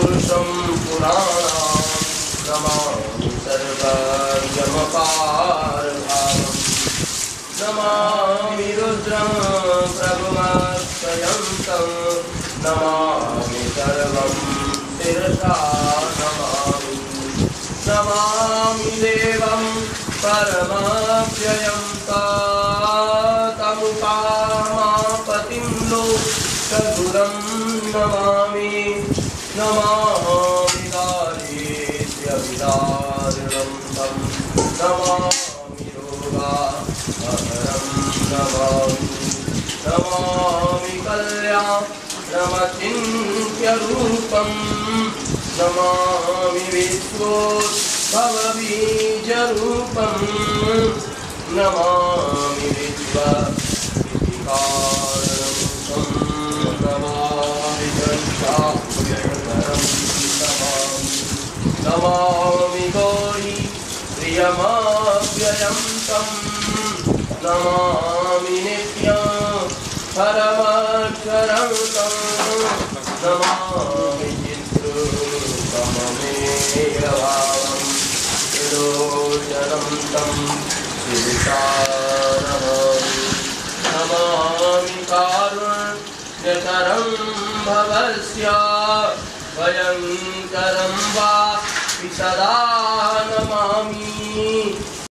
पुरुषं पुराणां नमामि सर्वजमकारभावम् नमामि रुद्रं प्रभुमक्षयन्तं नमामि सर्वं शिरसा नमामि। नमामि देवं परमव्ययं तमुपामापतिं लोकगुरं नमामि नमामि दारिद्र्यविदारिणं तं नमामि रोगाहरं नमामि नमामि कल्याणमचिन्त्यरूपं नमामि विश्वकारणं नमामि नमामि गौरी प्रियमाप्ययं तं। नमामि नित्यं परमक्षरं तं नमामि चित्रुतममेयभावं विरोचनं तं शिवितारमामि नमामि कारुण्यकरं भवस्य। भयङ्करं वा नमामि